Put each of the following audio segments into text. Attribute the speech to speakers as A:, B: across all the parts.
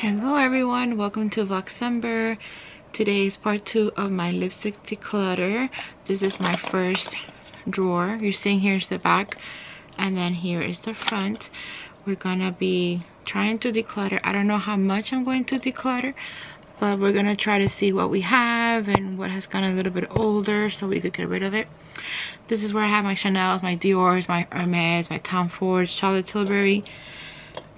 A: Hello everyone, welcome to Vlogcember. Today is part two of my lipstick declutter. This is my first drawer. You're seeing here's the back and then here is the front. We're gonna be trying to declutter. I don't know how much I'm going to declutter, but we're gonna try to see what we have and what has gotten a little bit older so we could get rid of it. This is where I have my Chanel's, my Dior's, my Hermes, my Tom Ford's, Charlotte Tilbury,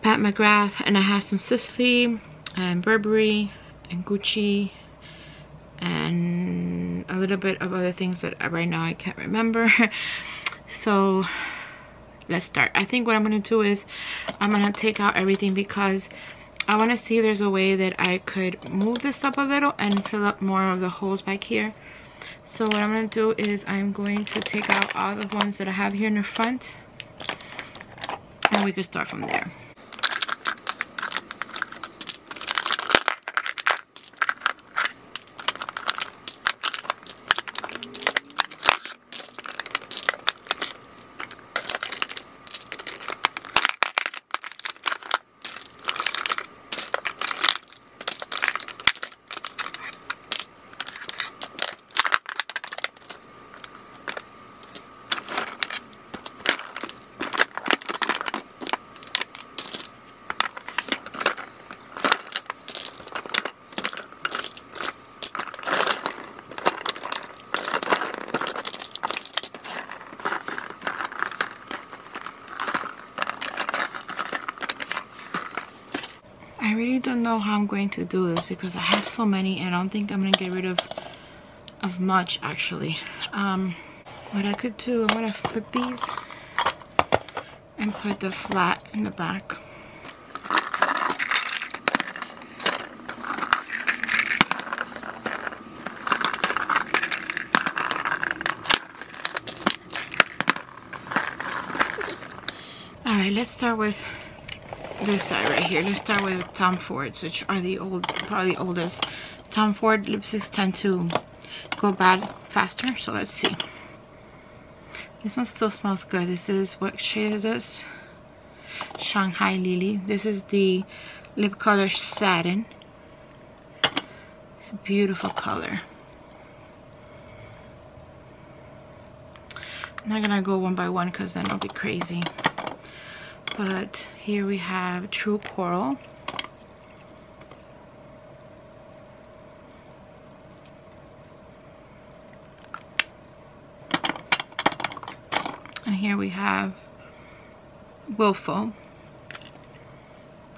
A: Pat McGrath, and I have some Sisley and Burberry and Gucci and a little bit of other things that right now I can't remember. so let's start. I think what I'm going to do is I'm going to take out everything because I want to see if there's a way that I could move this up a little and fill up more of the holes back here. So what I'm going to do is I'm going to take out all the ones that I have here in the front and we can start from there. I really don't know how I'm going to do this because I have so many and I don't think I'm to get rid of of much actually. Um, what I could do, I'm to flip these and put the flat in the back. Alright, let's start with this side right here. Let's start with Tom Fords, which are the old, probably oldest. Tom Ford lipsticks tend to go bad faster, so let's see. This one still smells good. This is, what shade is this? Shanghai Lily. This is the lip color Satin. It's a beautiful color. I'm not gonna go one by one because then I'll be crazy but here we have True Coral. And here we have Willful.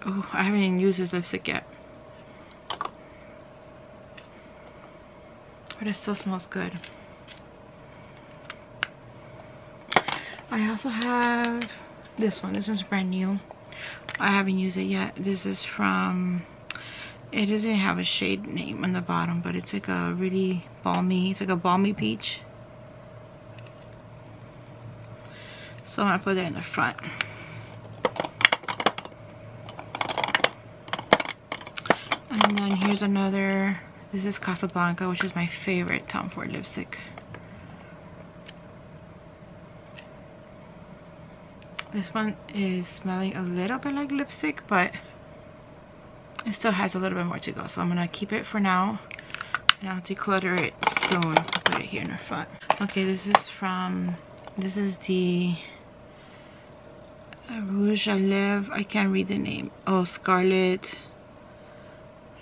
A: Oh, I haven't even used this lipstick yet. But it still smells good. I also have this one this is brand new. I haven't used it yet. This is from it doesn't have a shade name on the bottom but it's like a really balmy it's like a balmy peach. So i'm gonna put it in the front. And then here's another this is casablanca which is my favorite tom ford lipstick This one is smelling a little bit like lipstick, but it still has a little bit more to go. So I'm gonna keep it for now and I'll declutter it soon. Put it here in the front. Okay, this is from, this is the Rouge à Lèvres. I can't read the name. Oh, Scarlet,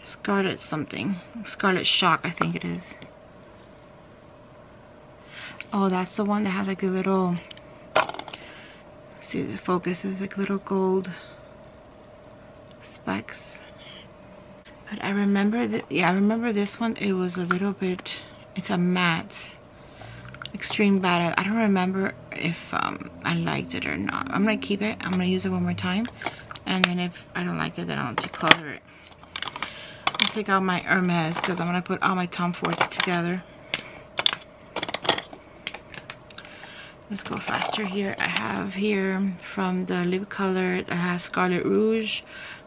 A: Scarlet something. Scarlet Shock, I think it is. Oh, that's the one that has like a little see the focus is like little gold specks but I remember that yeah I remember this one it was a little bit it's a matte extreme bad I don't remember if um, I liked it or not. I'm gonna keep it. I'm gonna use it one more time. And then if I don't like it then I'll declutter it. I'll take out my Hermes because I'm gonna put all my Tom Fords together let's go faster here. I have here from the lip color i have scarlet rouge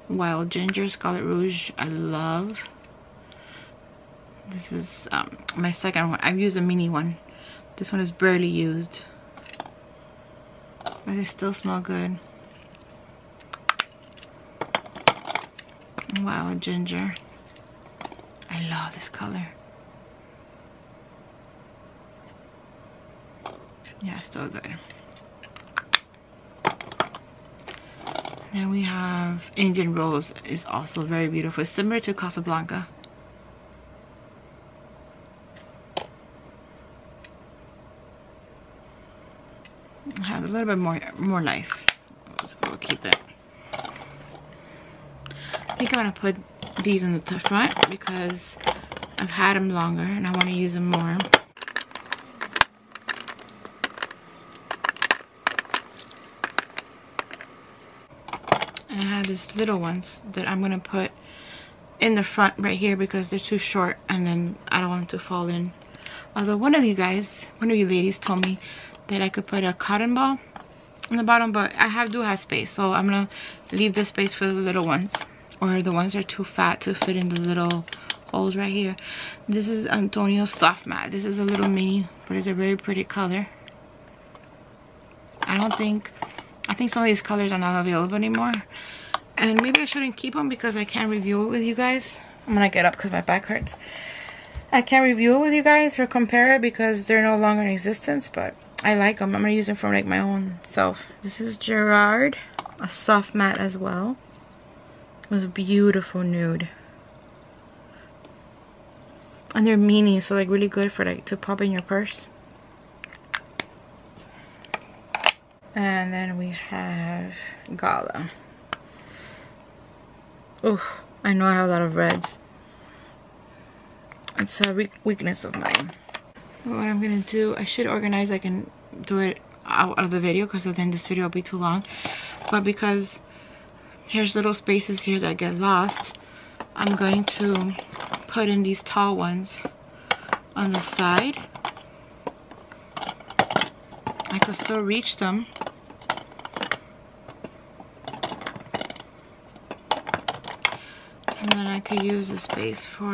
A: wild ginger scarlet rouge i love. This is um, my second one. I've used a mini one. This one is barely used but they still smell good. Wild Ginger. I love this color. Yeah, still good. Then we have Indian Rose is also very beautiful. Similar to Casablanca. It has a little bit more more life. we'll keep it. I think I'm gonna put these in the front because I've had them longer and I want to use them more. These little ones that I'm gonna put in the front right here because they're too short and then I don't want them to fall in. Although one of you guys, one of you ladies told me that I could put a cotton ball in the bottom but I have do have space so I'm gonna leave the space for the little ones. Or the ones that are too fat to fit in the little holes right here. This is Antonio soft matte. This is a little mini but it's a very pretty color. I don't think I think some of these colors are not available anymore and maybe I shouldn't keep them because I can't review it with you guys I'm gonna get up because my back hurts I can't review it with you guys or compare it because they're no longer in existence but I like them I'm gonna use them for like my own self this is Gerard a soft matte as well a beautiful nude. And they're mini, so like really good for like to pop in your purse. And then we have Gala. Oh, I know I have a lot of reds. It's a weakness of mine. What I'm gonna do, I should organize, I can do it out of the video because then this video will be too long. But because there's little spaces here that get lost I'm going to put in these tall ones on the side I can still reach them and then I could use the space for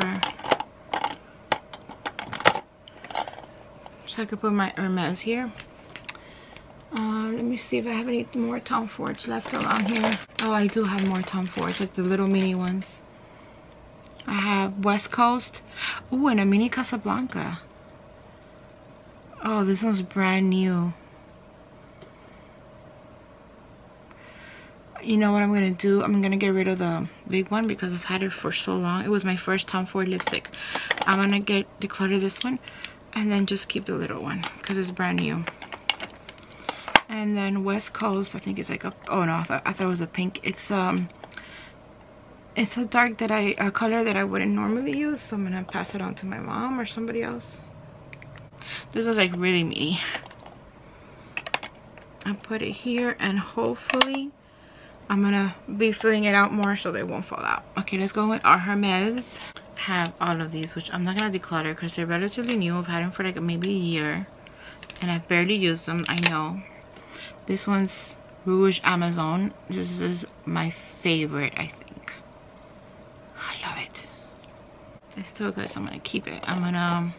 A: so I could put my Hermes here uh, let me see if I have any more Tom Fords left around here. Oh, I do have more Tom Fords, like the little mini ones. I have West Coast. Oh, and a mini Casablanca. Oh, this one's brand new. You know what I'm to do? I'm to get rid of the big one because I've had it for so long. It was my first Tom Ford lipstick. I'm to get declutter this one and then just keep the little one because it's brand new and then west coast i think it's like a oh no i thought, I thought it was a pink it's um it's a dark that i a color that i wouldn't normally use so i'm gonna pass it on to my mom or somebody else this is like really me i put it here and hopefully i'm gonna be filling it out more so they won't fall out okay let's go with our hermes have all of these which i'm not gonna declutter because they're relatively new i've had them for like maybe a year and i've barely used them i know this one's Rouge Amazone. This is my favorite, I think. I love it. It's still good, so I'm gonna keep it. I'm gonna um,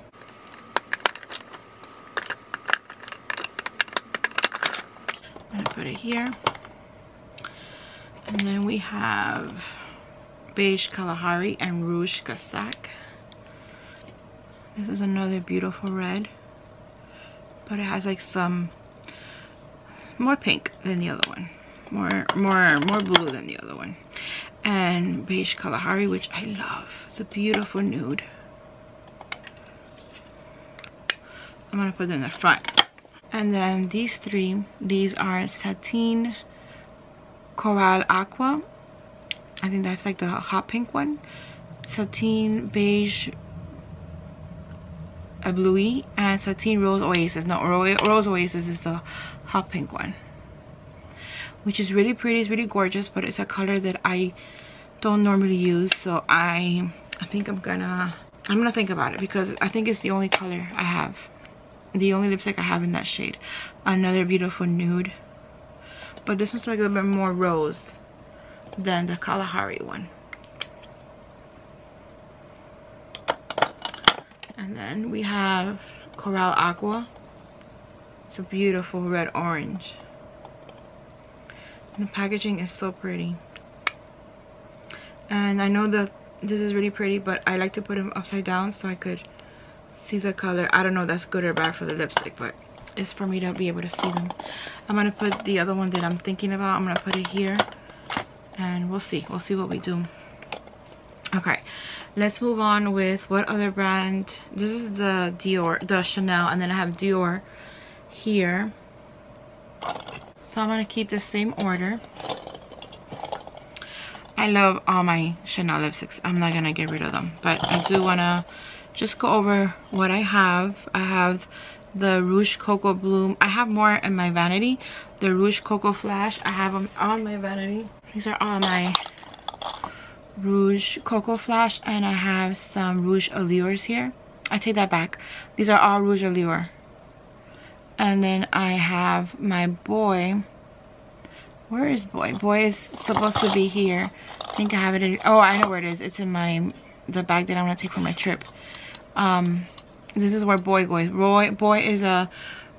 A: I'm gonna put it here. And then we have Beige Kalahari and Rouge Casaque. This is another beautiful red. But it has like some more pink than the other one more more more blue than the other one and beige kalahari which i love it's a beautiful nude i'm gonna put them in the front and then these three these are satin coral aqua. I think that's like the hot pink one. Satin beige a bluey and satin rose oasis. No rose oasis is the hot pink one. Which is really pretty it's really gorgeous but it's a color that i don't normally use so i i think i'm gonna i'm gonna think about it because i think it's the only color i have the only lipstick i have in that shade. Another beautiful nude but this one's like a little bit more rose than the kalahari one and then we have coral aqua it's a beautiful red orange. And the packaging is so pretty. And I know that this is really pretty, but I like to put them upside down so I could see the color. I don't know that's good or bad for the lipstick, but it's for me to be able to see them. I'm going to put the other one that I'm thinking about. I'm going to put it here. And we'll see. We'll see what we do. Okay. Let's move on with what other brand. This is the Dior, the Chanel. And then I have Dior here. So I'm going to keep the same order. I love all my Chanel lipsticks. I'm not going to get rid of them. But I do want to just go over what I have. I have the Rouge Coco Bloom. I have more in my vanity. The Rouge Coco Flash. I have them on my vanity. These are all my Rouge Coco Flash. And I have some Rouge Allures here. I take that back. These are all Rouge Allure. And then I have my boy. Where is boy? Boy is supposed to be here. I think I have it. In, oh, I know where it is. It's in my the bag that I'm gonna take for my trip. Um, this is where boy goes. Roy boy is a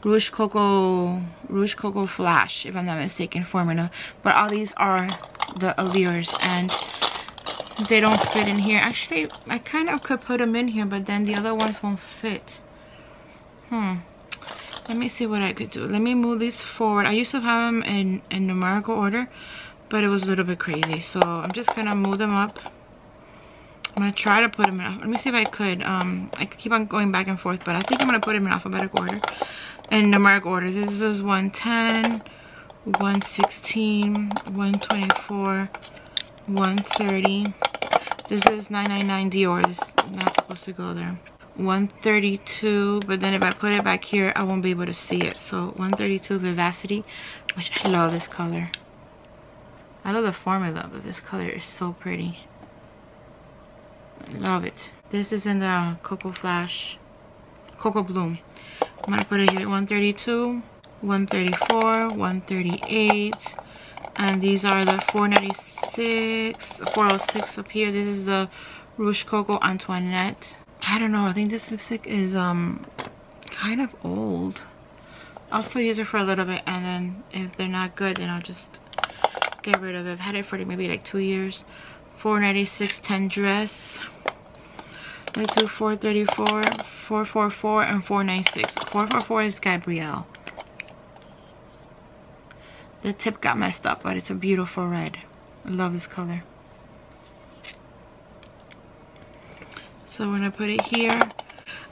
A: Rouge Coco Rouge Coco Flash, if I'm not mistaken, formula. But all these are the allures and they don't fit in here. Actually, I kind of could put them in here, but then the other ones won't fit. Hmm. Let me see what I could do. Let me move these forward. I used to have them in, in numerical order, but it was a little bit crazy. So I'm just going to move them up. I'm gonna try to put them in. Let me see if I could. Um, I keep on going back and forth, but I think I'm gonna put them in alphabetical order, in numeric order. This is 110, 116, 124, 130. This is 999 Dior. This is not supposed to go there. 132, but then if I put it back here, I won't be able to see it. So 132 Vivacity, which I love this color. I love the formula, but this color is so pretty love it. This is in the cocoa flash cocoa bloom. I'm gonna put it here 132 134 138 and these are the 496 406 up here. This is the rouge coco antoinette. I don't know i think this lipstick is um kind of old. I'll still use it for a little bit and then if they're not good then i'll just get rid of it. I've had it for maybe like two years. 496 10 dress let's do 434 444 and 496 444 is gabrielle. The tip got messed up but it's a beautiful red. I love this color. So we're gonna put it here.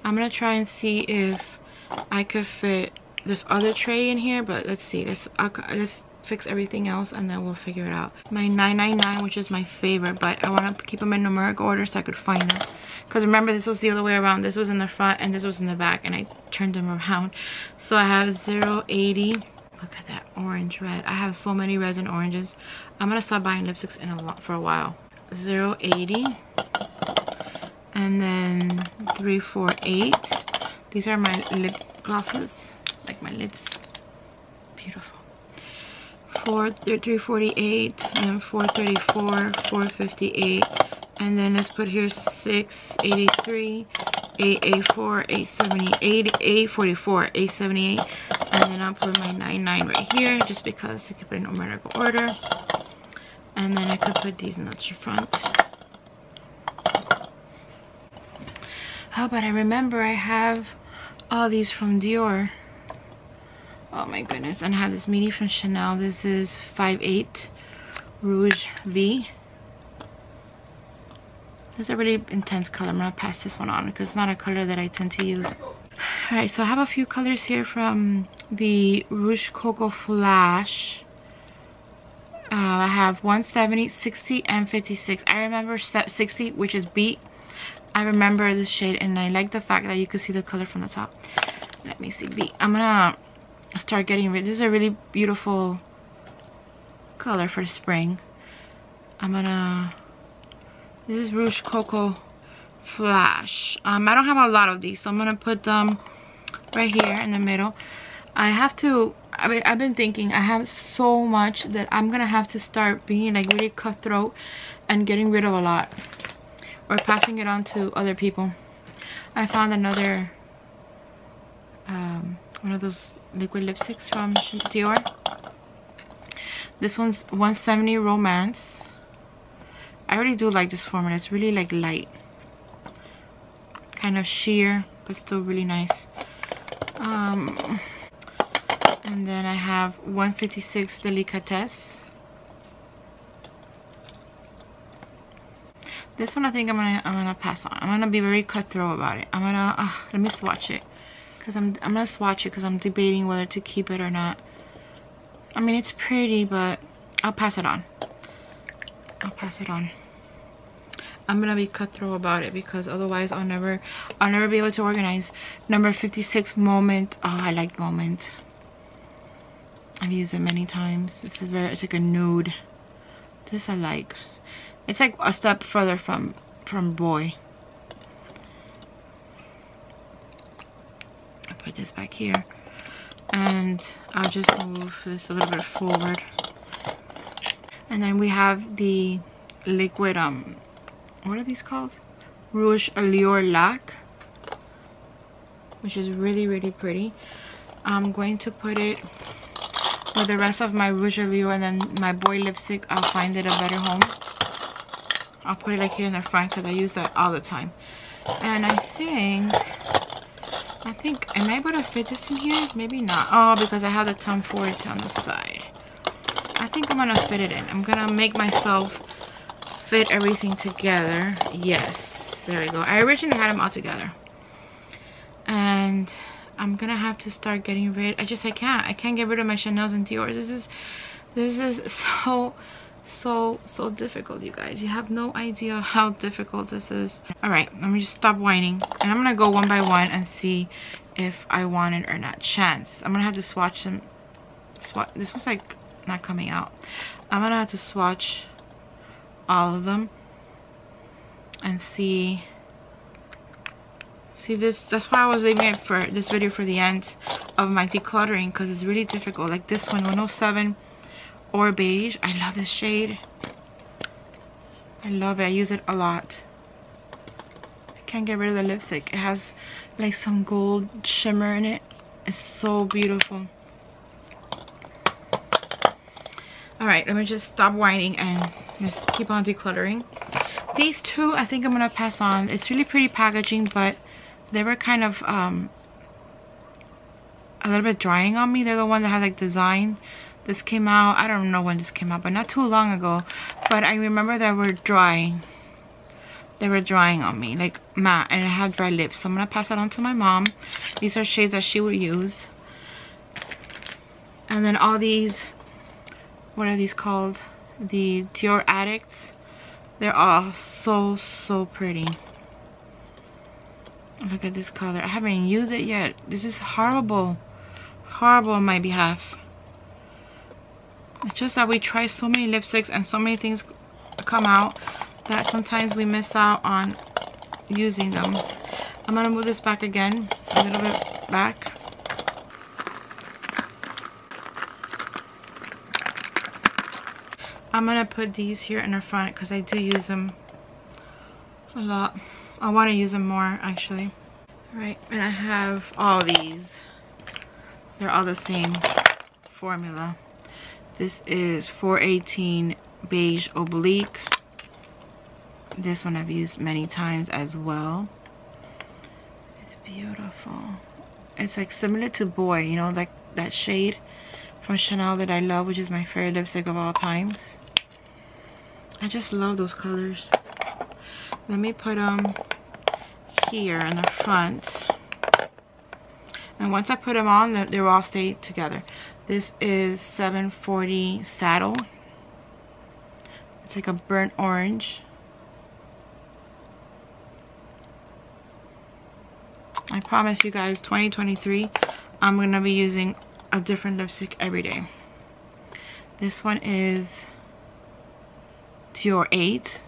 A: I'm gonna try and see if i could fit this other tray in here but let's see. Let's let's fix everything else and then we'll figure it out. My 999 which is my favorite but i want to keep them in numeric order so i could find them. Because remember this was the other way around. This was in the front and this was in the back and i turned them around. So i have 080 look at that orange red. I have so many reds and oranges. I'm gonna stop buying lipsticks in a lot for a while. 080 and then 348 these are my lip glosses. Like my lips. Beautiful 4 348 and 434 458 and then let's put here 683 884 878 844 878 and then I'll put my 99 right here just because to keep it in numerical order and then I could put these in the front. Oh but I remember I have all these from Dior oh my goodness and I have this mini from Chanel this is 5'8 Rouge Vie. This is a really intense color. I'm gonna pass this one on because it's not a color that I tend to use. All right so I have a few colors here from the Rouge Coco Flash uh, I have 170 60 and 56 I remember 60 which is beat I remember this shade and I like the fact that you can see the color from the top. Let me see beat I'm gonna start getting rid this is a really beautiful color for spring. I'm gonna this is rouge coco flash. Um i don't have a lot of these so i'm gonna put them right here in the middle. I have to I mean, I've been thinking I have so much that I'm gonna have to start being like really cutthroat and getting rid of a lot or passing it on to other people. I found another um, one of those liquid lipsticks from Dior. This one's 170 Romance. I really do like this formula. It's really like light. Kind of sheer, but still really nice. Um, and then I have 156 Delicatesse. This one I think I'm gonna I'm gonna pass on. I'm gonna be very cutthroat about it. I'm gonna uh, let me swatch it because I'm I'm gonna swatch it because I'm debating whether to keep it or not. I mean it's pretty, but I'll pass it on. I'll pass it on. I'm gonna be cutthroat about it because otherwise I'll never I'll never be able to organize. Number 56 moment. Oh, I like moment. I've used it many times. This is very it's like a nude. This I like. It's like a step further from from boy. Put this back here. And I'll just move this a little bit forward. And then we have the liquid, um, what are these called? Rouge Allure Lac. Which is really, really pretty. I'm going to put it with the rest of my Rouge Allure and then my boy lipstick. I'll find it a better home. I'll put it like here in the front because I use that all the time. And I think, I think, am I able to fit this in here? Maybe not. Oh, because I have the Tom Fords on the side. I think I'm going to fit it in. I'm going to make myself fit everything together. Yes, there we go. I originally had them all together. And I'm going to have to start getting rid. I just, I can't. I can't get rid of my Chanel's and Dior's. This is, this is so so so difficult you guys. You have no idea how difficult this is. All right let me just stop whining and i'm gonna go one by one and see if i want it or not. Chance. I'm gonna have to swatch them swatch this was like not coming out. I'm gonna have to swatch all of them and see see this that's why i was leaving it for this video for the end of my decluttering because it's really difficult. Like this one 107 or beige. I love this shade. I love it. I use it a lot. I can't get rid of the lipstick. It has like some gold shimmer in it. It's so beautiful. Alright, let me just stop whining and just keep on decluttering. These two, I think I'm going to pass on. It's really pretty packaging, but they were kind of um, a little bit drying on me. They're the one that had like design this came out, I don't know when this came out, but not too long ago. But I remember they were drying. They were drying on me, like matte, and I have dry lips. So I'm to pass that on to my mom. These are shades that she would use. And then all these, what are these called? The Dior Addicts. They're all so, so pretty. Look at this color. I haven't used it yet. This is horrible. Horrible on my behalf. It's just that we try so many lipsticks and so many things come out that sometimes we miss out on using them. I'm going to move this back again, a little bit back. I'm going to put these here in the front because I do use them a lot. I want to use them more actually. All right, and I have all these. They're all the same formula. This is 418 Beige Oblique. This one I've used many times as well. It's beautiful. It's like similar to Boy, you know, like that shade from Chanel that I love, which is my favorite lipstick of all times. I just love those colors. Let me put them here in the front. And once I put them on, they will all stay together. This is 740 Saddle. It's like a burnt orange. I promise you guys, 2023, I'm going to be using a different lipstick every day. This one is Dior 8,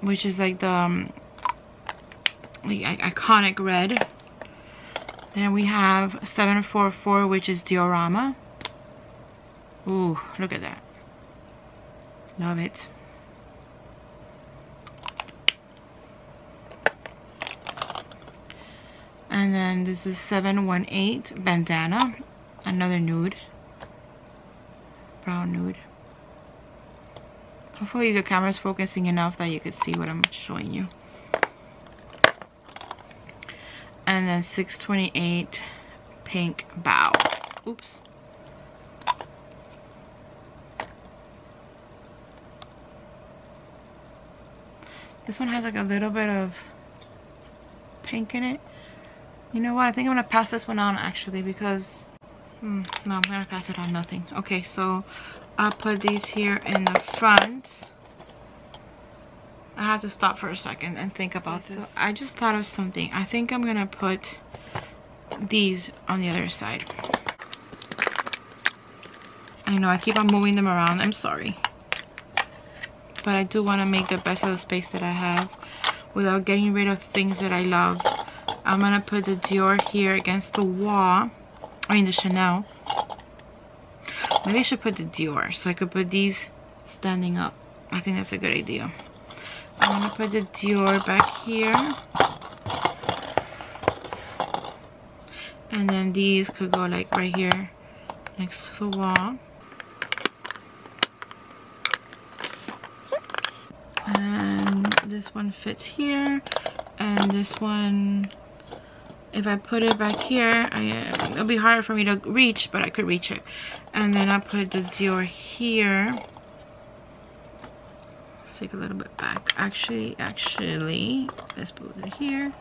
A: which is like the, um, the iconic red. Then we have 744, which is Diorama. Ooh, look at that. Love it. And then this is 718 Bandana. Another nude. Brown nude. Hopefully the camera is focusing enough that you can see what I'm showing you. And then 628 pink bow. Oops. This one has like a little bit of pink in it. You know what? I think I'm going to pass this one on actually because... Hmm, no, I'm going to pass it on nothing. Okay, so I'll put these here in the front. I have to stop for a second and think about this. So I just thought of something. I think I'm going to put these on the other side. I know I keep on moving them around. I'm sorry but I do want to make the best of the space that I have without getting rid of things that I love. I'm going to put the Dior here against the wall. I mean the Chanel. Maybe I should put the Dior so I could put these standing up. I think that's a good idea. I'm to put the Dior back here. And then these could go like right here next to the wall. And this one fits here and this one if I put it back here I, it'll be harder for me to reach but I could reach it and then I put the Dior here take a little bit back actually actually let's put it here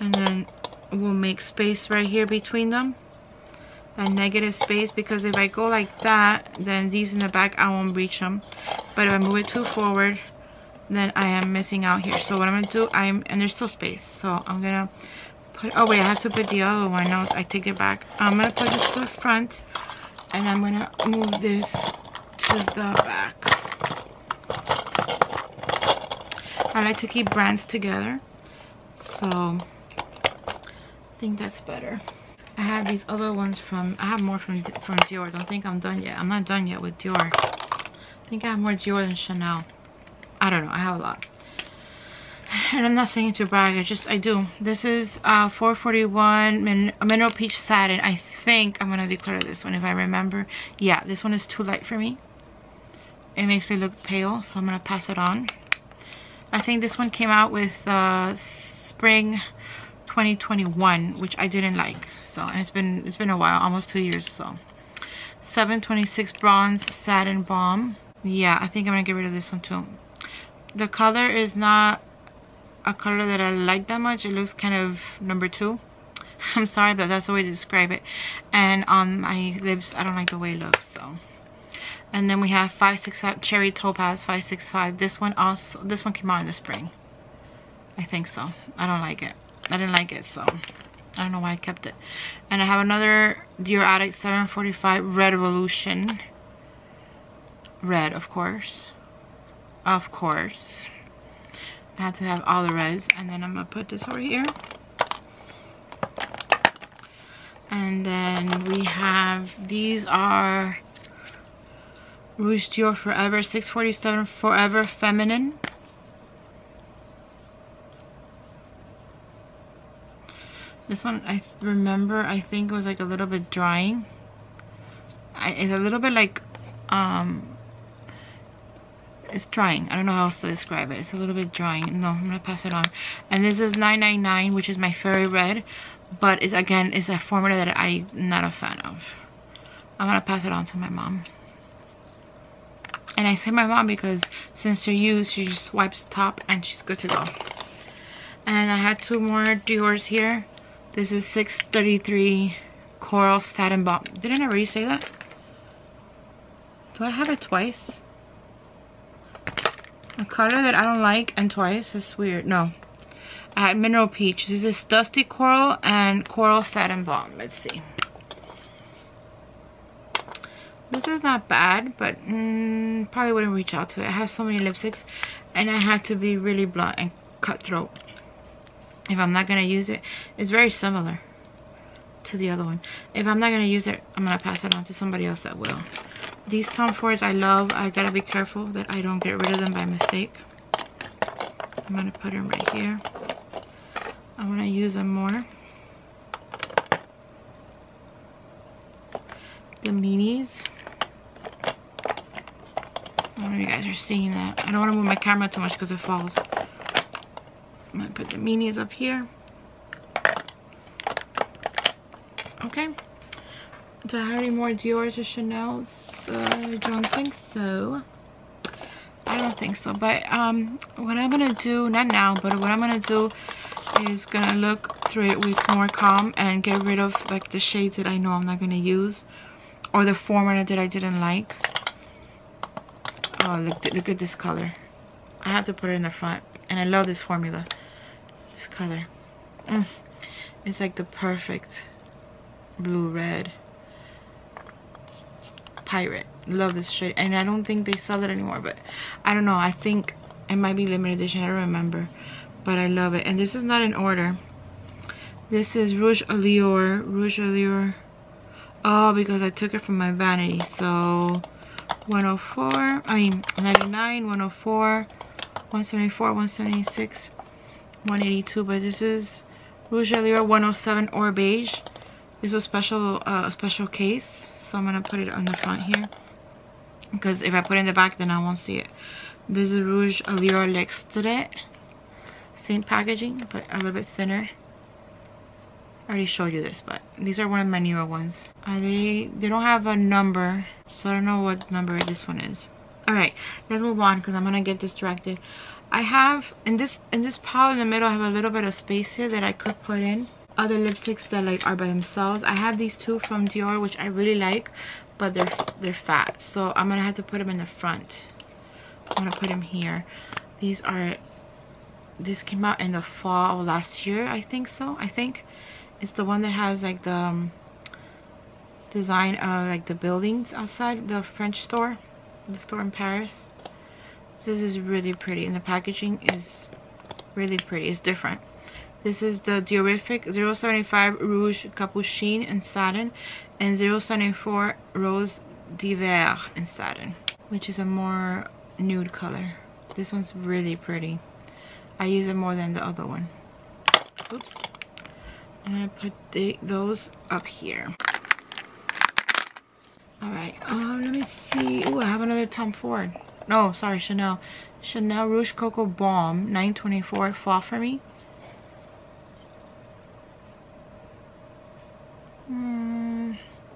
A: and then we'll make space right here between them a negative space because if I go like that then these in the back I won't reach them but if I move it too forward then I am missing out here. So what I'm gonna do, I'm and there's still space. So I'm gonna put oh wait, I have to put the other one. No, I take it back. I'm gonna put this to the front and I'm gonna move this to the back. I like to keep brands together. So I think that's better. I have these other ones from I have more from from Dior. Don't think I'm done yet. I'm not done yet with Dior. I think I have more Dior than Chanel. I don't know. I have a lot. And I'm not saying it to brag. I just, I do. This is uh, 441 Min Mineral Peach Satin. I think I'm going to declare this one if I remember. Yeah, this one is too light for me. It makes me look pale, so I'm going to pass it on. I think this one came out with uh, spring 2021, which I didn't like. So, and it's been, it's been a while, almost two years, so. 726 Bronze Satin Balm. Yeah, I think I'm to get rid of this one too the color is not a color that I like that much. It looks kind of number two. I'm sorry, but that's the way to describe it. And on my lips, I don't like the way it looks, so. And then we have 565 Cherry Topaz 565. This one also, this one came out in the spring. I think so. I don't like it. I didn't like it, so I don't know why I kept it. And I have another Dior Addict 745 Red Revolution. Red, of course of course. I have to have all the reds. And then I'm going to put this over here. And then we have, these are Rouge Dior Forever 647 Forever Feminine. This one, I remember, I think it was like a little bit drying. I, it's a little bit like um, it's drying. I don't know how else to describe it. It's a little bit drying. No, I'm gonna pass it on. And this is 999, which is my fairy red, but it's again, it's a formula that I'm not a fan of. I'm gonna pass it on to my mom. And I say my mom because since they're used, she just wipes the top and she's good to go. And I had two more Dior's here. This is 633 Coral Satin Balm. Didn't I already say that? Do I have it twice? A color that I don't like and twice. It's weird. No. I had Mineral Peach. This is Dusty Coral and Coral Satin Balm. Let's see. This is not bad, but mm, probably wouldn't reach out to it. I have so many lipsticks and I have to be really blunt and cutthroat. If I'm not going to use it, it's very similar to the other one. If I'm not going to use it, I'm going to pass it on to somebody else that will. These Tom Fords I love. I gotta be careful that I don't get rid of them by mistake. I'm gonna put them right here. I'm gonna use them more. The minis. I don't know if you guys are seeing that. I don't want to move my camera too much because it falls. I'm gonna put the minis up here. Okay. Do I have any more Dior's or Chanel's? Uh, I don't think so. I don't think so. But um, what I'm gonna do, not now, but what I'm gonna do is gonna look through it with more calm and get rid of like the shades that I know I'm not gonna use or the formula that I didn't like. Oh, look, look at this color. I have to put it in the front. And I love this formula. This color. Mm. It's like the perfect blue red pirate love this shade and i don't think they sell it anymore but i don't know i think it might be limited edition i don't remember but i love it and this is not in order this is rouge allure rouge allure oh because i took it from my vanity so 104 i mean 99 104 174 176 182 but this is rouge allure 107 or beige this was special uh, special case so i'm gonna put it on the front here because if i put it in the back then i won't see it. This is rouge allure l'extrait same packaging but a little bit thinner I already showed you this but these are one of my newer ones. Are they they don't have a number so I don't know what number this one is. All right let's move on because I'm gonna get distracted. I have in this in this pile in the middle I have a little bit of space here that I could put in other lipsticks that like are by themselves. I have these two from Dior which I really like but they're they're fat so I'm gonna have to put them in the front. I'm gonna put them here. These are this came out in the fall last year I think so I think it's the one that has like the um, design of like the buildings outside the French store the store in Paris this is really pretty and the packaging is really pretty it's different this is the Diorific 075 Rouge Capucine in satin and 074 Rose d'Hiver in satin, which is a more nude color. This one's really pretty. I use it more than the other one. Oops. I'm gonna put the, those up here. Alright, um, let me see. Oh, I have another Tom Ford. No, sorry, Chanel. Chanel Rouge Coco Balm 924 fall for me.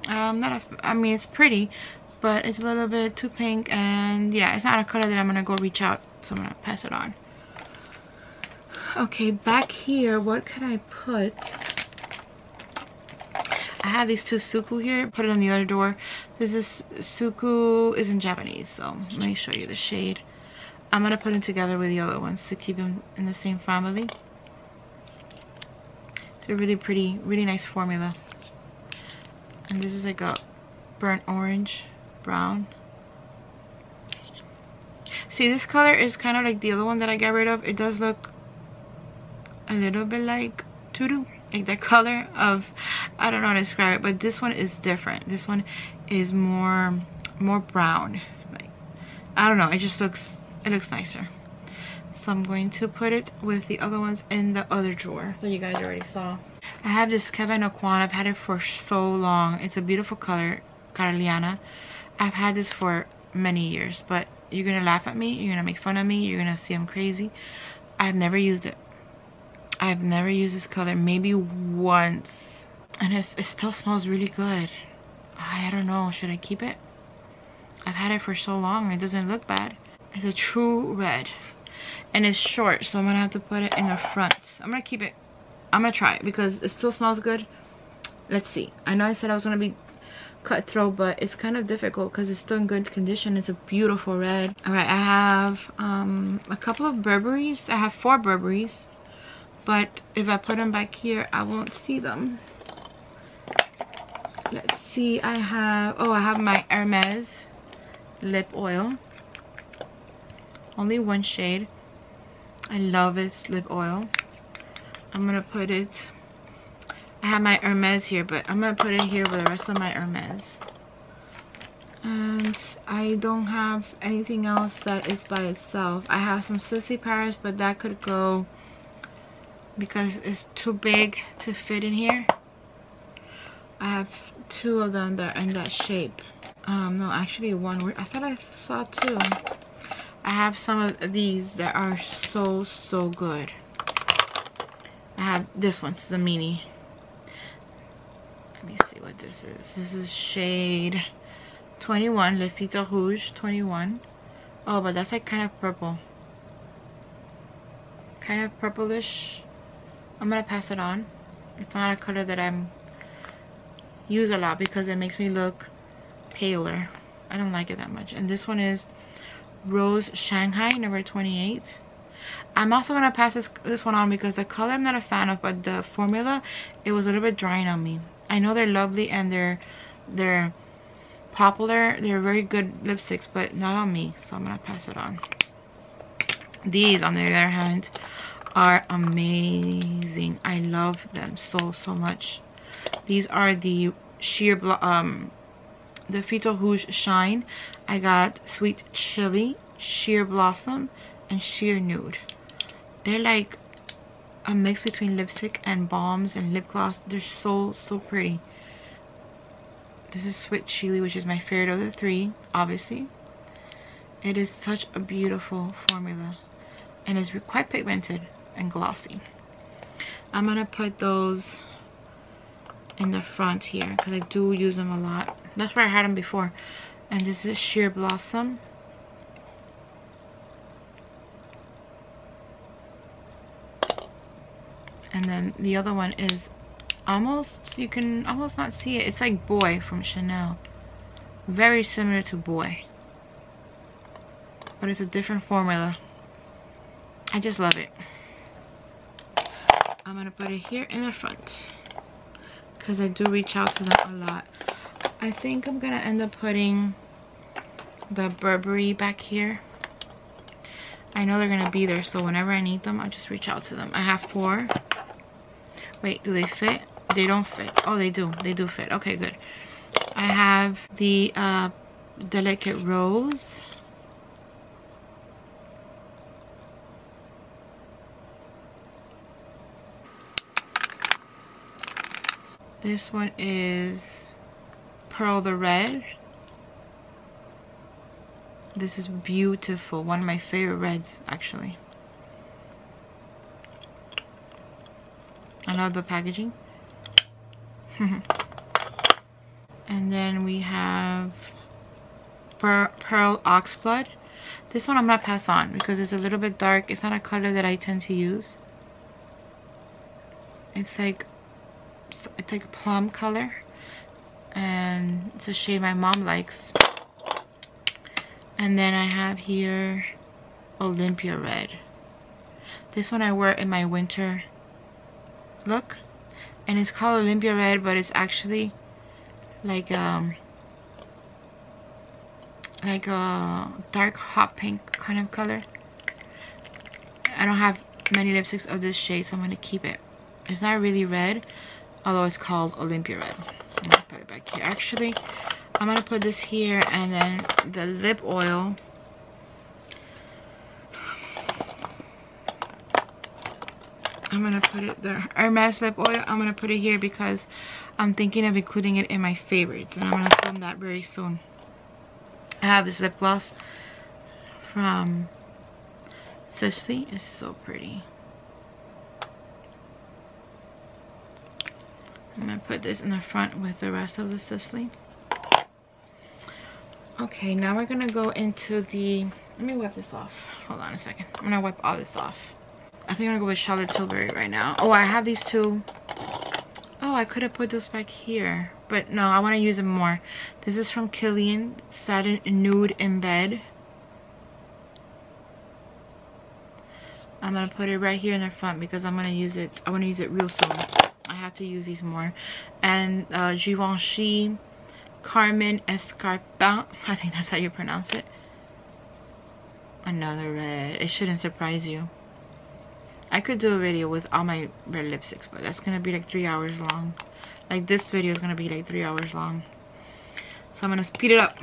A: um not a, i mean it's pretty but it's a little bit too pink and yeah it's not a color that i'm gonna go reach out so i'm gonna pass it on okay back here what can i put I have these two SUQQU here. Put it on the other door. This is SUQQU is in Japanese, so let me show you the shade. I'm gonna put them together with the other ones to keep them in the same family. It's a really pretty, really nice formula and this is like a burnt orange brown see this color is kind of like the other one that I got rid of it does look a little bit like Tutu like the color of I don't know how to describe it but this one is different this one is more more brown like I don't know it just looks it looks nicer so I'm going to put it with the other ones in the other drawer that you guys already saw I have this Kevyn Aucoin. I've had it for so long. It's a beautiful color, Carolina. I've had this for many years, but you're going to laugh at me. You're going to make fun of me. You're going to see I'm crazy. I've never used it. I've never used this color. Maybe once. And it still smells really good. I don't know. Should I keep it? I've had it for so long. It doesn't look bad. It's a true red. And it's short, so I'm to have to put it in the front. I'm to keep it I'm gonna try it because it still smells good. Let's see. I know I said I was gonna be cutthroat, but it's kind of difficult because it's still in good condition. It's a beautiful red. All right, I have um, a couple of Burberrys. I have four Burberrys, but if I put them back here, I won't see them. Let's see. I have oh, I have my Hermes lip oil. Only one shade. I love this lip oil. I'm gonna put it I have my Hermes here but I'm gonna put it here with the rest of my Hermes and I don't have anything else that is by itself I have some Sisley Paris but that could go because it's too big to fit in here I have two of them that are in that shape Um, no, actually one. I thought I saw two. I have some of these that are so, so good. I have this one. This is a mini. Let me see what this is. This is shade 21. Le Filtre Rouge 21. Oh, but that's like kind of purple. Kind of purplish. I'm going to pass it on. It's not a color that I'm use a lot because it makes me look paler. I don't like it that much. And this one is Rose Shanghai, number 28. I'm also going to pass this, this one on because the color I'm not a fan of, but the formula, it was a little bit drying on me. I know they're lovely and they're, they're popular. They're very good lipsticks, but not on me. So I'm going to pass it on. These, on the other hand, are amazing. I love them so, so much. These are the sheer, um, the Filtre Rouge Shine. I got Sweet Chili, Sheer Blossom, and Sheer Nude. They're like a mix between lipstick and balms and lip gloss. They're so, so pretty. This is Sweet Chili, which is my favorite of the three, obviously. It is such a beautiful formula. And it's quite pigmented and glossy. I'm going to put those in the front here because I do use them a lot. That's where I had them before. And this is Sheer Blossom. And then the other one is almost, you can almost not see it. It's like Boy from Chanel. Very similar to Boy. But it's a different formula. I just love it. I'm to put it here in the front because I do reach out to them a lot. I think I'm gonna end up putting the Burberry back here. I know they're gonna be there, so whenever I need them, I'll just reach out to them. I have four. Wait, do they fit? They don't fit. Oh, they do. They do fit. Okay, good. I have the uh, Delicate Rose. This one is Pearl the Red. This is beautiful. One of my favorite reds, actually. I love the packaging. and then we have Pearl, Pearl Oxblood. This one I'm not pass on because it's a little bit dark. It's not a color that I tend to use. It's like it's like a plum color. And it's a shade my mom likes. And then I have here Olympia red. This one I wear in my winter look. And it's called Olympia red but it's actually like um like a dark hot pink kind of color. I don't have many lipsticks of this shade so I'm gonna keep it. It's not really red it's called Olympia Red. I'm gonna put it back here. Actually, I'm gonna put this here and then the lip oil. I'm gonna put it there. Hermes lip oil, I'm gonna put it here because I'm thinking of including it in my favorites and I'm gonna film that very soon. I have this lip gloss from Sisley. It's so pretty. I'm to put this in the front with the rest of the Sisley. Okay, now we're to go into the... Let me wipe this off. Hold on a second. I'm to wipe all this off. I think I'm to go with Charlotte Tilbury right now. Oh, I have these two. Oh, I could have put this back here. But no, I want to use them more. This is from Kilian Satin Nude in Bed. I'm to put it right here in the front because I'm to use it. I want to use it real soon. Have to use these more. And uh, Givenchy Carmin Escarpin. I think that's how you pronounce it. Another red. It shouldn't surprise you. I could do a video with all my red lipsticks, but that's going to be like three hours long. Like this video is going to be like three hours long. So I'm going to speed it up.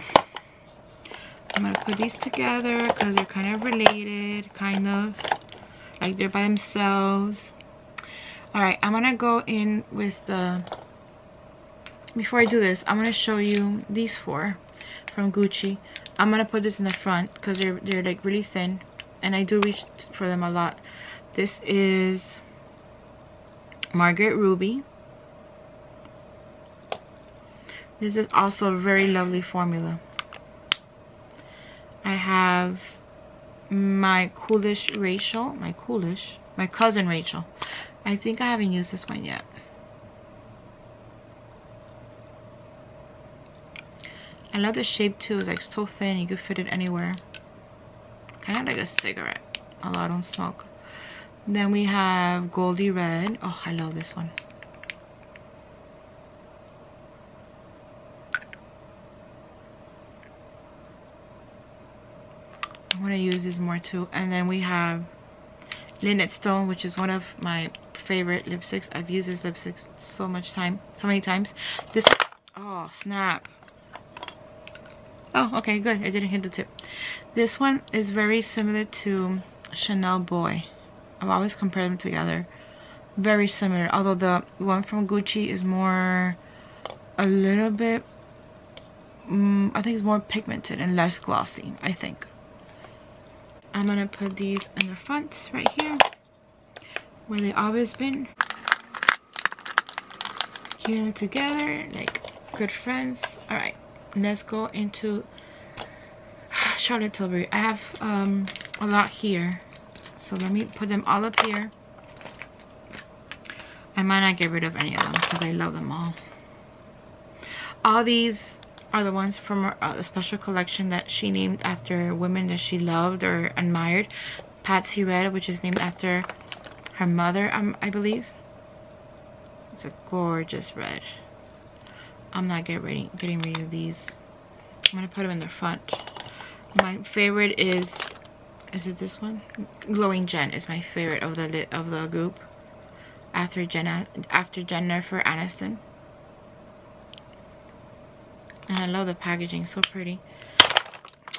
A: I'm going to put these together because they're kind of related, kind of. Like they're by themselves all right i'm gonna go in with the before i do this i'm gonna show you these four from Gucci. I'm gonna put this in the front because they're they're like really thin, and I do reach for them a lot. This is Margaret Ruby. This is also a very lovely formula. I have my coolish Rachel, my coolish, my cousin Rachel. I think I haven't used this one yet. I love the shape too. It's like so thin. You could fit it anywhere. Kind of like a cigarette. Although I don't smoke. Then we have Goldie Red. Oh, I love this one. I want to use this more too. And then we have Lynette Stone, which is one of my favorite lipsticks. I've used this lipstick so much time, so many times. This, oh snap. Oh, okay, good. I didn't hit the tip. This one is very similar to Chanel Boy. I've always compared them together. Very similar, although the one from Gucci is more, a little bit, um, I think it's more pigmented and less glossy, I think. I'm gonna put these in the front right here where they always been. Here together like good friends. All right let's go into Charlotte Tilbury. I have um, a lot here so let me put them all up here. I might not get rid of any of them because I love them all. All these are the ones from a uh, special collection that she named after women that she loved or admired. Patsy Red, which is named after her mother, um, I believe. It's a gorgeous red. I'm not get ready, getting rid of these. I'm going to put them in the front. My favorite is, is it this one? Glowing Jen is my favorite of the of the group. After Jenna, after Jennifer Aniston. And I love the packaging, so pretty.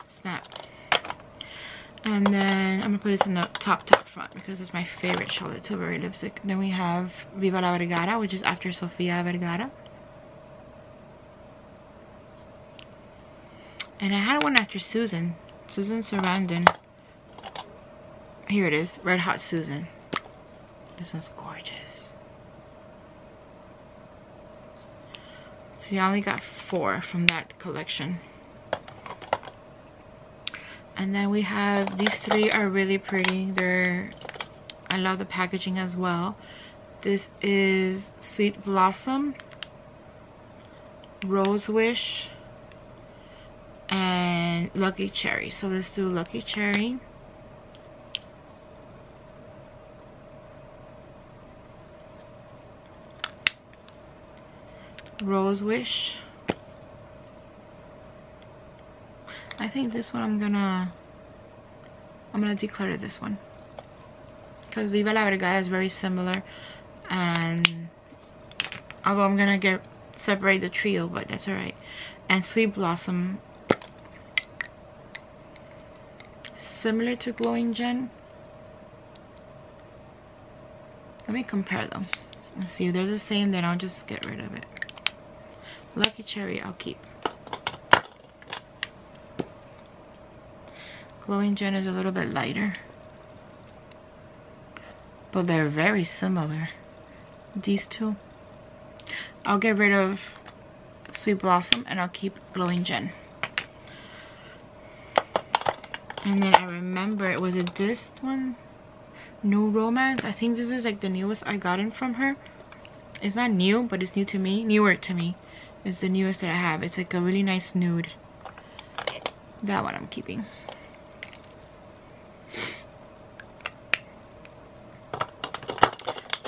A: Snap. And then I'm gonna put this in the top top front because it's my favorite Charlotte Tilbury lipstick. Then we have Viva la Vergara, which is after Sofia Vergara. And I had one after Susan. Susan Sarandon. Here it is, Red Hot Susan. This one's gorgeous. So you only got four from that collection. And then we have, these three are really pretty. They're, I love the packaging as well. This is Sweet Blossom, Rose Wish, and Lucky Cherry. So let's do Lucky Cherry. Rose Wish. I think this one I'm gonna I'm gonna declutter this one. Because Viva la Vergara is very similar and although I'm gonna get separate the trio but that's alright. And Sweet Blossom similar to Glowing Jen let me compare them and see if they're the same then I'll just get rid of it. Lucky Cherry I'll keep. Glowing Jen is a little bit lighter. But they're very similar. These two. I'll get rid of Sweet Blossom and I'll keep Glowing Jen. And then I remember, it was it this one? New Romance? I think this is like the newest I gotten from her. It's not new, but it's new to me. Newer to me is the newest that I have. It's like a really nice nude. That one I'm keeping.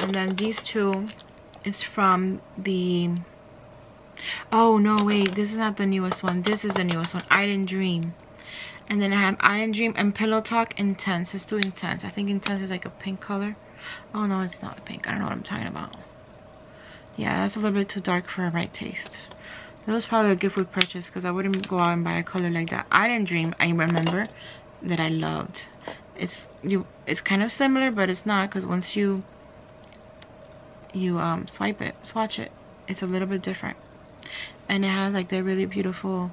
A: And then these two is from the... Oh, no, wait. This is not the newest one. This is the newest one. I Didn't Dream. And then I have I Didn't Dream and Pillow Talk Intense. It's too intense. I think Intense is like a pink color. Oh, no, it's not pink. I don't know what I'm talking about. Yeah, that's a little bit too dark for my taste. That was probably a gift with purchase because I wouldn't go out and buy a color like that. I didn't dream. I remember that I loved. It's you. It's kind of similar, but it's not because once you you um swipe it, swatch it, it's a little bit different, and it has like the really beautiful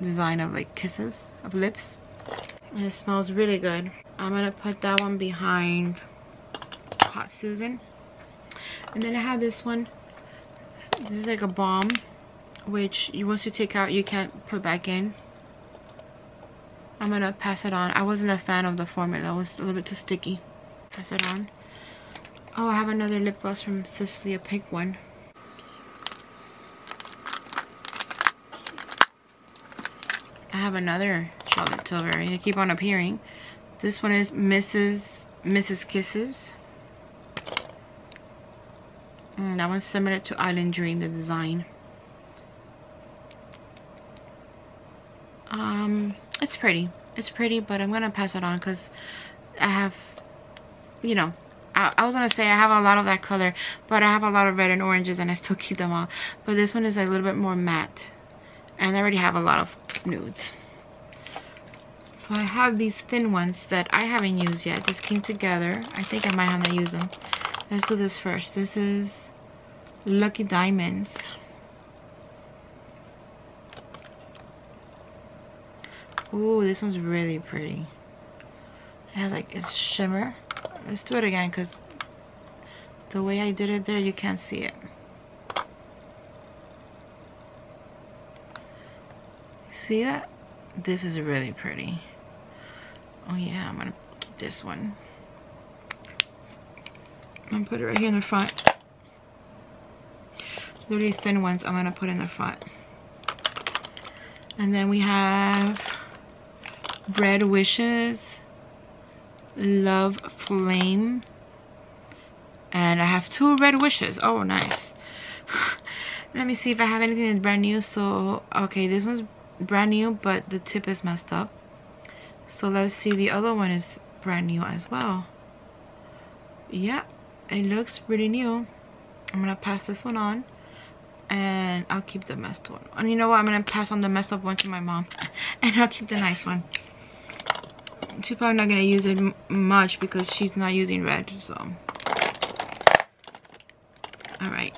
A: design of like kisses of lips. And it smells really good. I'm gonna put that one behind hot susan. And then i have this one. This is like a balm which you once you take out you can't put back in. I'm gonna pass it on. I wasn't a fan of the formula it was a little bit too sticky. Pass it on oh i have another lip gloss from Sisley a pink one I have another Charlotte Tilbury. They keep on appearing. This one is Mrs. Mrs. Kisses. Mm, that one's similar to Island Dream, the design. Um, it's pretty. It's pretty, but I'm gonna pass it on because I have, you know, I, I, was gonna say I have a lot of that color, but I have a lot of red and oranges, and I still keep them all. But this one is a little bit more matte, and I already have a lot of nudes. So I have these thin ones that I haven't used yet. Just came together. I think I might have to use them. Let's do this first. This is Lucky Diamonds. Ooh, this one's really pretty. It has like it's shimmer. Let's do it again because the way I did it there, you can't see it. See that? This is really pretty. Oh yeah, I'm gonna keep this one. I'm gonna put it right here in the front. The really thin ones I'm gonna put in the front. And then we have Red Wishes, Love Flame. And I have two Red Wishes. Oh, nice. Let me see if I have anything that's brand new. So, okay, this one's brand new but the tip is messed up so let's see the other one is brand new as well yeah it looks pretty new I'm gonna pass this one on and I'll keep the messed one and you know what I'm gonna pass on the messed up one to my mom and I'll keep the nice one she's probably not gonna use it much because she's not using red so. All right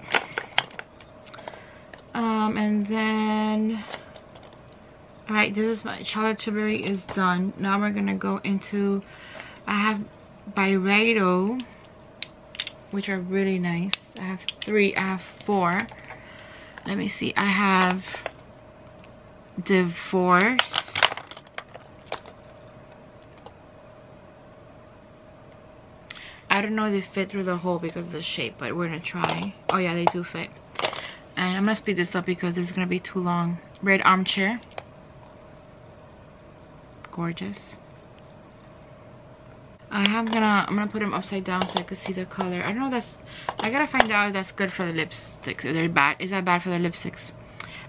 A: um and then all right this is my charlotte tilbury is done. Now we're gonna go into i have byredo which are really nice. I have three i have four. Let me see i have divorce I don't know if they fit through the hole because of the shape, but we're gonna try. Oh yeah, they do fit. And I'm gonna speed this up because is gonna be too long. Red armchair gorgeous. I am gonna I'm gonna put them upside down so I could see the color. I don't know that's I gotta find out if that's good for the lipsticks. If they're bad. Is that bad for the lipsticks?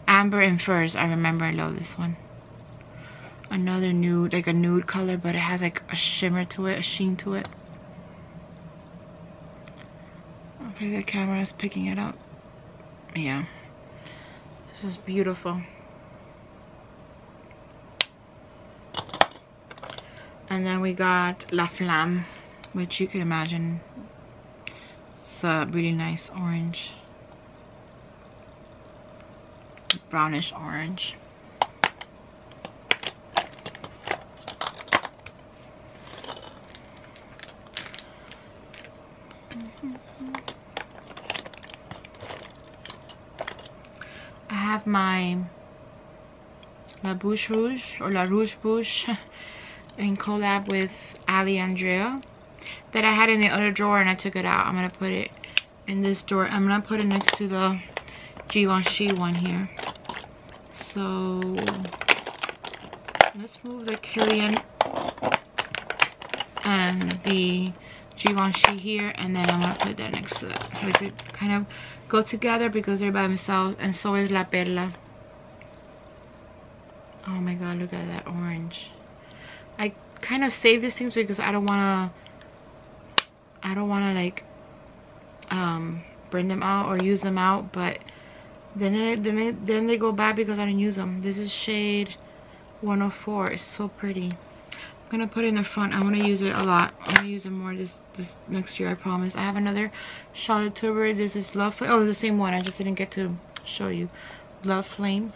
A: Amber and Furs. I remember I love this one. Another nude, like a nude color, but it has like a shimmer to it, a sheen to it. Hopefully the camera is picking it up. Yeah. This is beautiful. and then we got La Flamme which you can imagine it's a really nice orange brownish orange my La Bouche Rouge or La Rouge Bouche in collab with Ali Andrea that I had in the other drawer and I took it out. I'm going to put it in this drawer. I'm going to put it next to the Givenchy one here. So let's move the Kilian and the Givenchy here and then I'm to put that next to it. So they could kind of go together because they're by themselves and so is La Perla. Oh my god, look at that orange. I kind of save these things because I don't want to I don't want to like um bring them out or use them out but then then then they go bad because I didn't use them this is shade 104 it's so pretty I'm gonna put it in the front I want to use it a lot I'm gonna use it more this this next year I promise I have another Charlotte Tilbury this is Love Flame oh the same one I just didn't get to show you Love Flame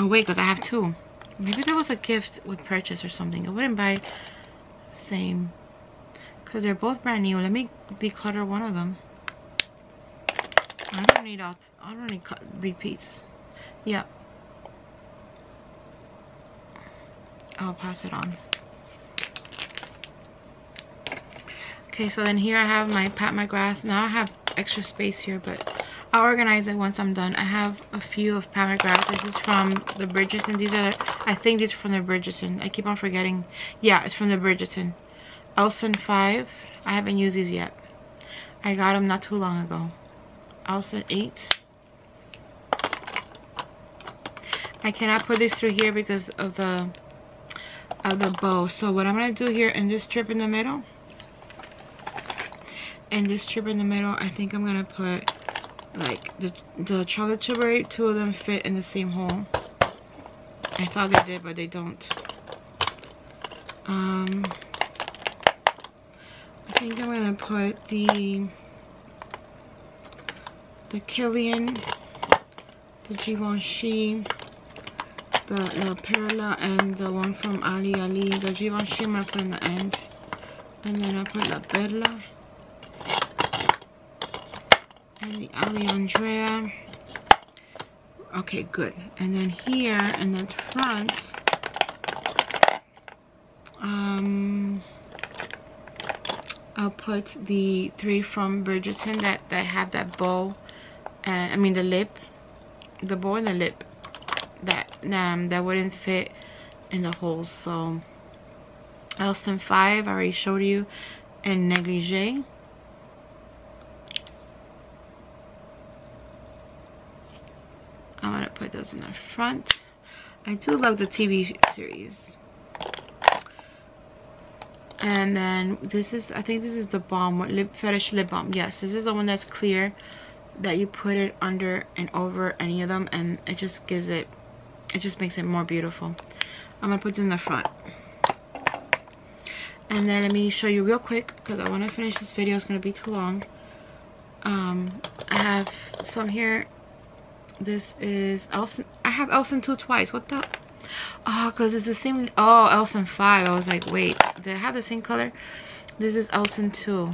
A: Oh wait, because I have two. Maybe there was a gift with purchase or something. I wouldn't buy same. Because they're both brand new. Let me declutter one of them. I don't need I don't need repeats. Yep. I'll pass it on. Okay, so then here I have my Pat McGrath. Now I have extra space here, but I'll organize it once I'm done. I have a few of Pat McGrath. This is from the Bridgerton. These are, I think these are from the Bridgerton. I keep on forgetting. Yeah, it's from the Bridgerton. Elson 5. I haven't used these yet. I got them not too long ago. Elson 8. I cannot put this through here because of the of the bow. So what I'm going to do here in this strip in the middle, and this strip in the middle, I think I'm going to put like the, the chocolate chip two of them fit in the same hole. I thought they did, but they don't. Um, I think I'm going to put the the Kilian, the Givenchy, the La Perla, and the one from Ali Ali. The Givenchy put in the end. And then I put La Perla. And the Ali Andrea. Okay, good. And then here in the front, um, I'll put the three from Bridgerton that, that have that bow and I mean the lip the bow and the lip that um that wouldn't fit in the holes so. Elson 5 I already showed you and negligee. I'm gonna put those in the front. I do love the TV series. And then this is I think this is the balm lip fetish lip balm. Yes this is the one that's clear that you put it under and over any of them and it just gives it it just makes it more beautiful. I'm gonna put it in the front. And then let me show you real quick because i want to finish this video it's gonna be too long. Um i have some here. This is elson i have elson 2 twice what the? Oh because it's the same oh elson 5 i was like wait i have the same color? This is elson 2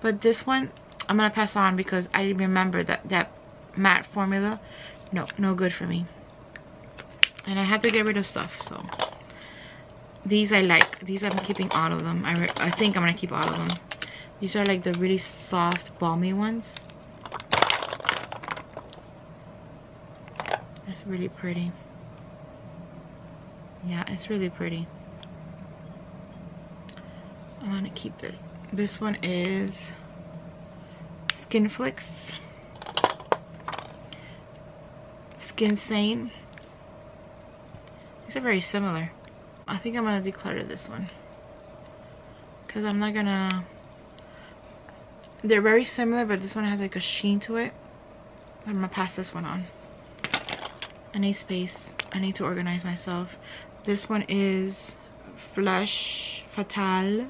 A: but this one I'm gonna pass on because I didn't remember that that matte formula. No no good for me and I have to get rid of stuff so. These I like. These I'm keeping all of them. I, I think I'm gonna keep all of them. These are like the really soft balmy ones. That's really pretty. Yeah it's really pretty. I'm gonna keep it this one is Skinflix, Skin Sane. These are very similar. I think I'm gonna declutter this one because I'm not gonna. They're very similar, but this one has like a sheen to it. I'm gonna pass this one on. I need space. I need to organize myself. This one is Flesh Fatale.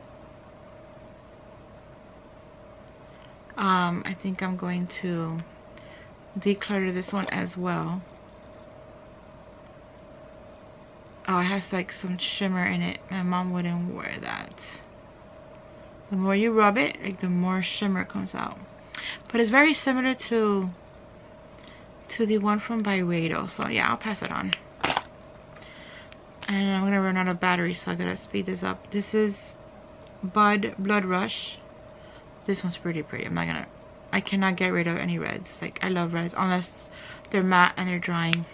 A: um, I think I'm going to declutter this one as well oh it has like some shimmer in it. My mom wouldn't wear that. The more you rub it like the more shimmer comes out. But it's very similar to to the one from Byredo. So yeah I'll pass it on. And I'm gonna run out of battery so I gotta speed this up. This is Bud Blood Rush. This one's pretty pretty. I'm not gonna, I cannot get rid of any reds. Like, I love reds unless they're matte and they're drying.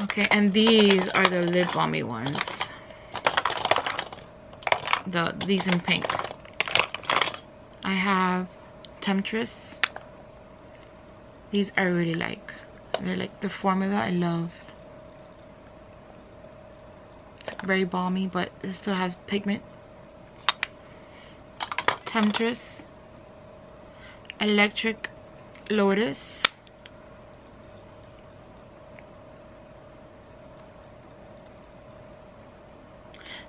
A: Okay, and these are the lip balmy ones. The These in pink. I have Temptress. These I really like. They're like the formula I love. It's very balmy, but it still has pigment Temptress, Electric Lotus,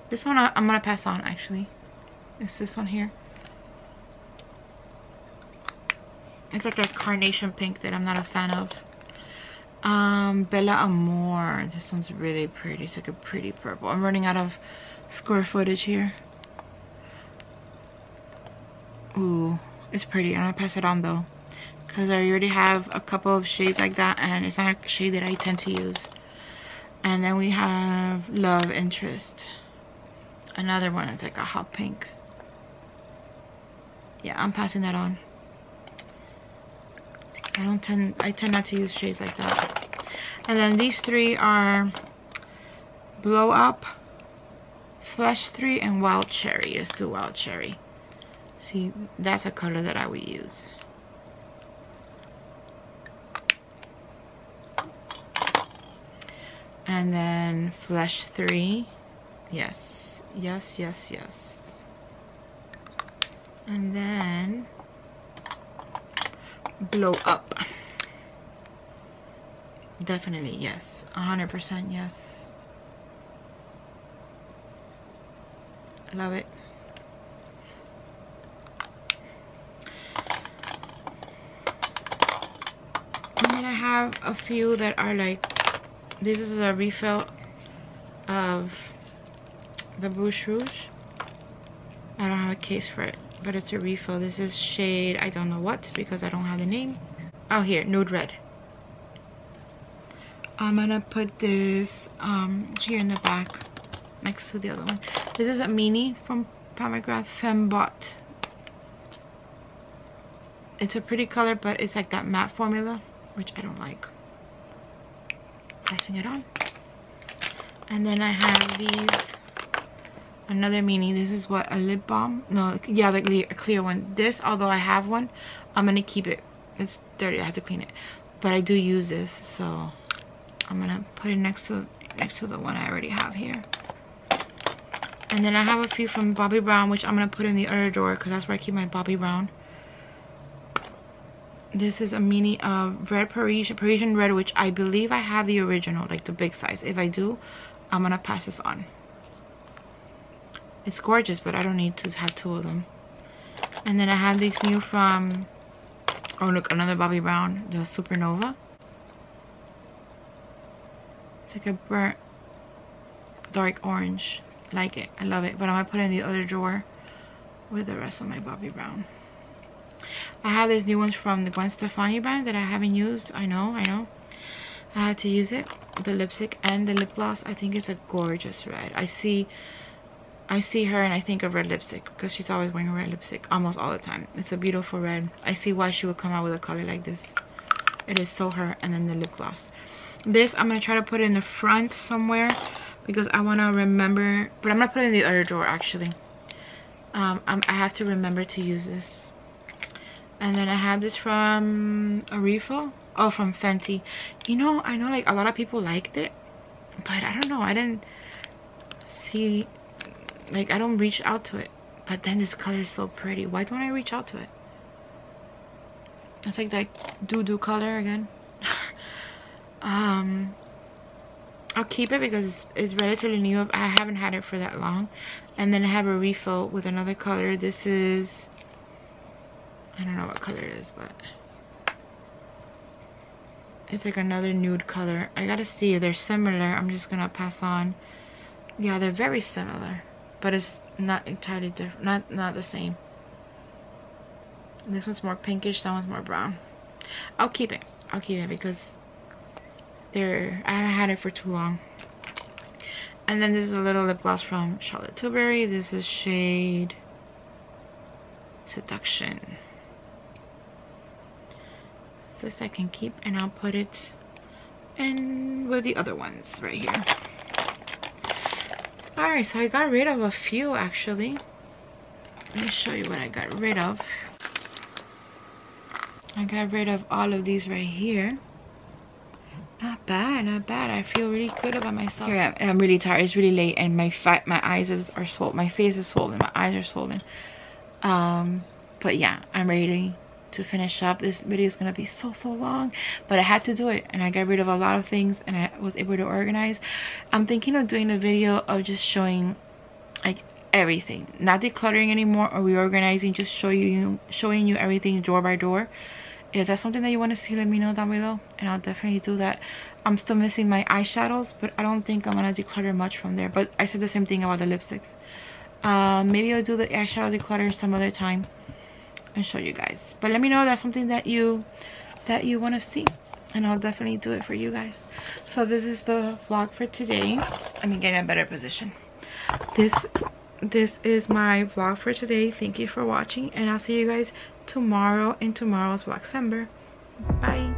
A: This one I, am gonna pass on actually. It's this one here. It's like a carnation pink that I'm not a fan of. Um, Bella Amor. This one's really pretty. It's like a pretty purple. I'm running out of square footage here. Ooh, it's pretty. I'm gonna pass it on though. Because I already have a couple of shades like that and it's not a shade that I tend to use. And then we have Love Interest. Another one, it's like a hot pink. Yeah, I'm passing that on. I don't tend, I tend not to use shades like that. And then these three are Blow Up, Flesh 3, and Wild Cherry. Let's do Wild Cherry. See, that's a color that I would use. And then Flesh 3. Yes, yes, yes, yes. And then Blow Up. Definitely, yes. 100% yes. Love it. I have a few that are like, this is a refill of the Bouche Rouge. I don't have a case for it, but it's a refill. This is shade, I don't know what, because I don't have the name. Oh, here, Nude Red. I'm gonna put this um, here in the back next to the other one. This is a mini from Pomegranate Fembot. It's a pretty color, but it's like that matte formula which I don't like. Pressing it on. And then I have these, another mini. This is what, a lip balm? No, yeah, the clear, clear one. This, although I have one, I'm to keep it. It's dirty, I have to clean it. But I do use this, so I'm to put it next to, next to the one I already have here. And then I have a few from Bobbi Brown, which I'm to put in the other drawer because that's where I keep my Bobbi Brown this is a mini of red Parisian, Parisian red, which I believe I have the original, like the big size. If I do, I'm to pass this on. It's gorgeous, but I don't need to have two of them. And then I have these new from, oh look, another Bobbi Brown, the Supernova. It's like a burnt dark orange. I like it. I love it. But I'm going to put it in the other drawer with the rest of my Bobbi Brown. I have these new ones from the Gwen Stefani brand that I haven't used. I know, I know. I have to use it. The lipstick and the lip gloss. I think it's a gorgeous red. I see I see her and I think of red lipstick because she's always wearing red lipstick almost all the time. It's a beautiful red. I see why she would come out with a color like this. It is so her and then the lip gloss. This I'm going to try to put in the front somewhere because I want to remember. But I'm going to put it in the other drawer actually. Um, I have to remember to use this and then I have this from a refill oh from Fenty you know I know like a lot of people liked it but I don't know I didn't see like I don't reach out to it. But then this color is so pretty. Why don't I reach out to it? It's like that doo-doo color again. Um I'll keep it because it's, it's relatively new. I haven't had it for that long. And then I have a refill with another color. This is I don't know what color it is, but it's like another nude color. I gotta see if they're similar. I'm just gonna pass on. Yeah, they're very similar, but it's not entirely different. Not not the same. This one's more pinkish. That one's more brown. I'll keep it. I'll keep it because they're. I haven't had it for too long. And then this is a little lip gloss from Charlotte Tilbury. This is shade Seduction this I can keep and I'll put it in with the other ones right here. Alright, so I got rid of a few actually. Let me show you what I got rid of. I got rid of all of these right here. Not bad, not bad. I feel really good about myself. Here I am, I'm really tired. It's really late and my fat, my eyes is, are swollen. My face is swollen. My eyes are swollen. Um, but yeah, I'm ready to finish up. This video is gonna be so so long but i had to do it and i got rid of a lot of things and i was able to organize. I'm thinking of doing a video of just showing like everything. Not decluttering anymore or reorganizing just show you showing you everything door by door. If that's something that you want to see let me know down below and i'll definitely do that. I'm still missing my eyeshadows but i don't think i'm gonna declutter much from there but i said the same thing about the lipsticks. Um, maybe i'll do the eyeshadow declutter some other time and show you guys. But let me know if that's something that you that you want to see. And i'll definitely do it for you guys. So this is the vlog for today. Let me get in a better position. This this is my vlog for today. Thank you for watching and i'll see you guys tomorrow in tomorrow's vlogcember bye